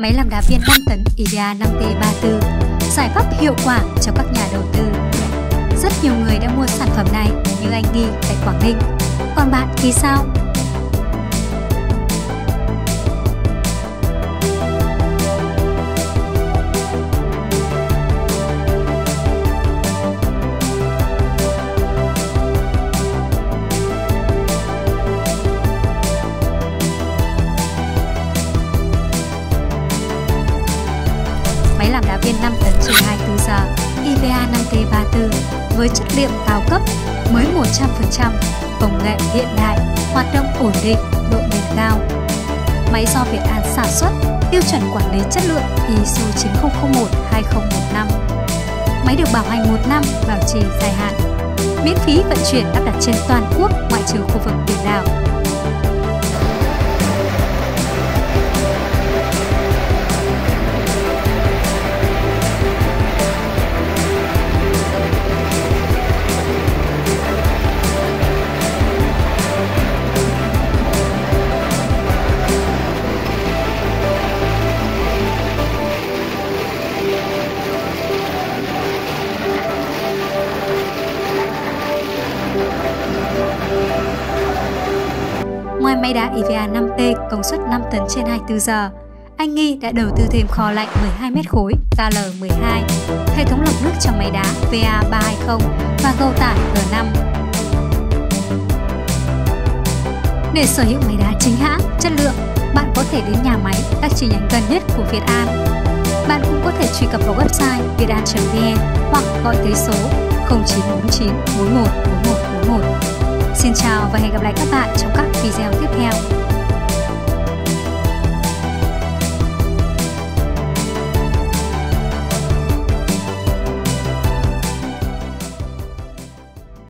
Máy làm đá viên 5 tấn IDEA 5T34 Giải pháp hiệu quả cho các nhà đầu tư. Rất nhiều người đã mua sản phẩm này, như anh Nghi tại Quảng Ninh. Còn bạn thì sao? Với chất liệu cao cấp, mới 100%, công nghệ hiện đại, hoạt động ổn định, độ bền cao. Máy do Việt An sản xuất, tiêu chuẩn quản lý chất lượng ISO 9001-2015. Máy được bảo hành 1 năm bảo trì dài hạn. Miễn phí vận chuyển lắp đặt trên toàn quốc ngoại trừ khu vực biển đảo Ngoài máy đá EVA 5T công suất 5 tấn trên 24 giờ, anh Nghi đã đầu tư thêm kho lạnh 12 mét khối KL12, hệ thống lọc nước trong máy đá VA320 và gâu tải G5. Để sở hữu máy đá chính hãng, chất lượng, bạn có thể đến nhà máy các chi nhánh gần nhất của Việt An. Bạn cũng có thể truy cập vào website vietan.vn hoặc gọi tới số 0949 41 41 41. Xin chào và hẹn gặp lại các bạn trong các video tiếp theo.